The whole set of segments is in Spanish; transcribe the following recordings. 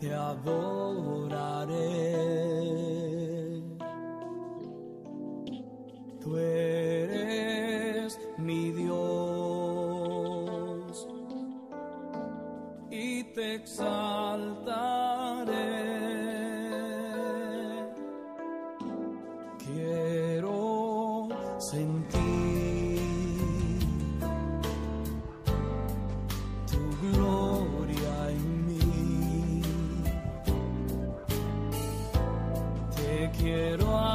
te adoraré. Tú eres mi Dios y te exaltaré. Quiero sentir quiero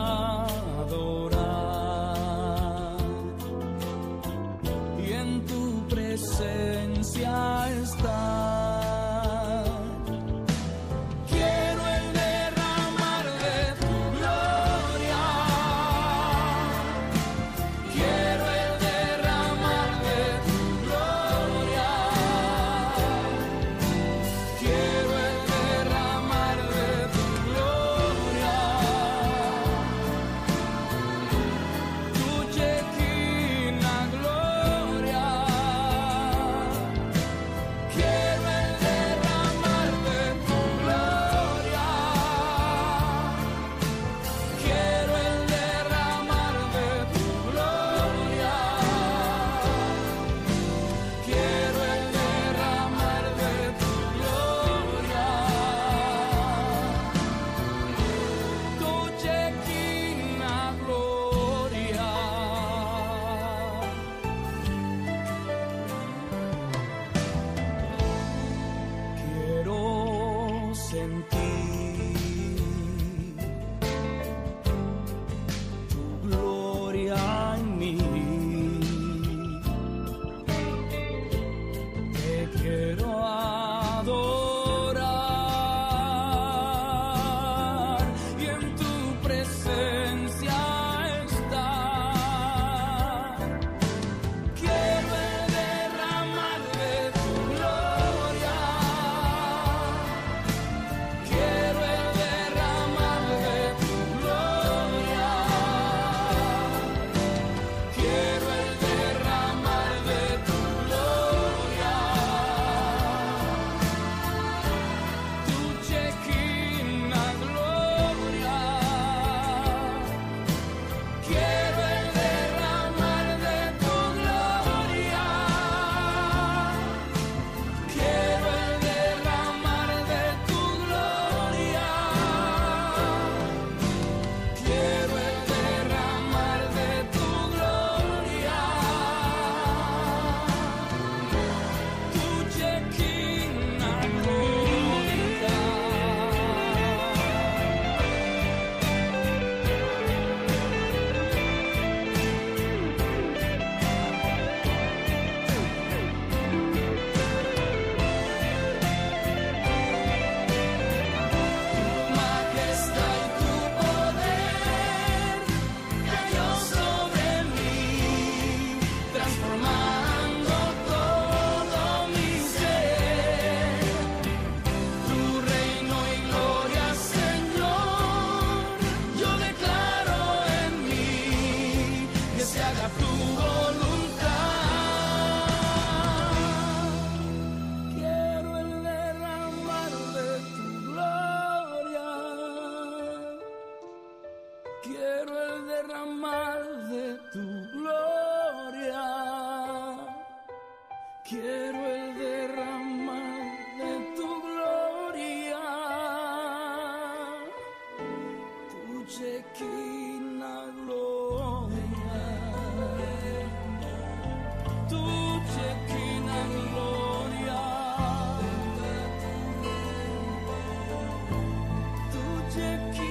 magic.